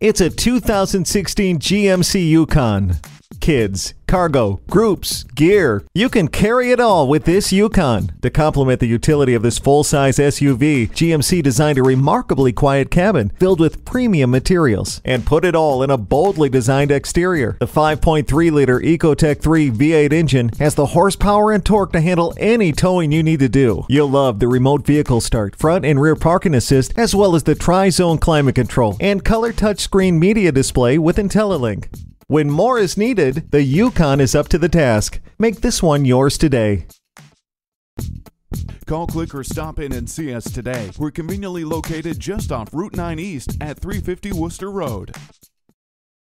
It's a 2016 GMC Yukon. Kids, cargo, groups, gear. You can carry it all with this Yukon. To complement the utility of this full-size SUV, GMC designed a remarkably quiet cabin filled with premium materials and put it all in a boldly designed exterior. The 5.3-liter Ecotec 3 V8 engine has the horsepower and torque to handle any towing you need to do. You'll love the remote vehicle start, front and rear parking assist, as well as the tri-zone climate control and color touchscreen media display with IntelliLink. When more is needed, the Yukon is up to the task. Make this one yours today. Call, click, or stop in and see us today. We're conveniently located just off Route 9 East at 350 Worcester Road.